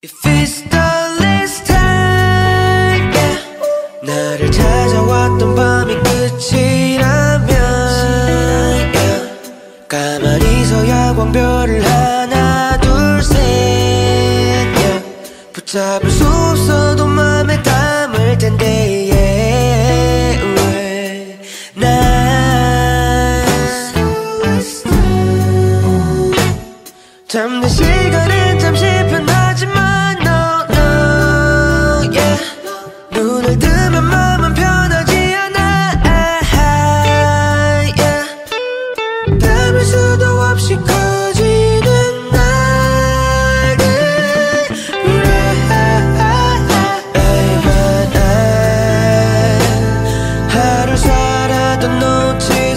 If it's the last time yeah. 나를 찾아왔던 밤이 끝이라면 yeah. 가만히 서야 광별을 하나 둘셋 yeah. 붙잡을 수 없어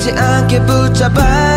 놓치지 않게 붙잡아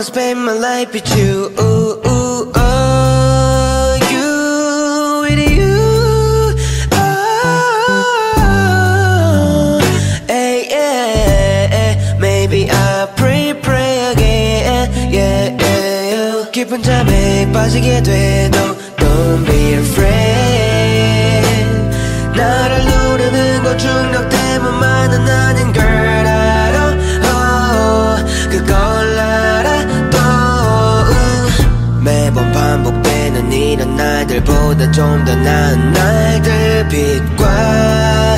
wanna spend my life with you ooh, ooh, oh, you with you oh, hey, yeah, yeah. Maybe I'll pray pray again yeah, yeah, yeah. 깊은 잠에 빠지게 돼도 Don't be afraid 나를 누르는 건 중력 반복되는 이런 날들보다 좀 더 나은 날들 빛과